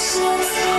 precious.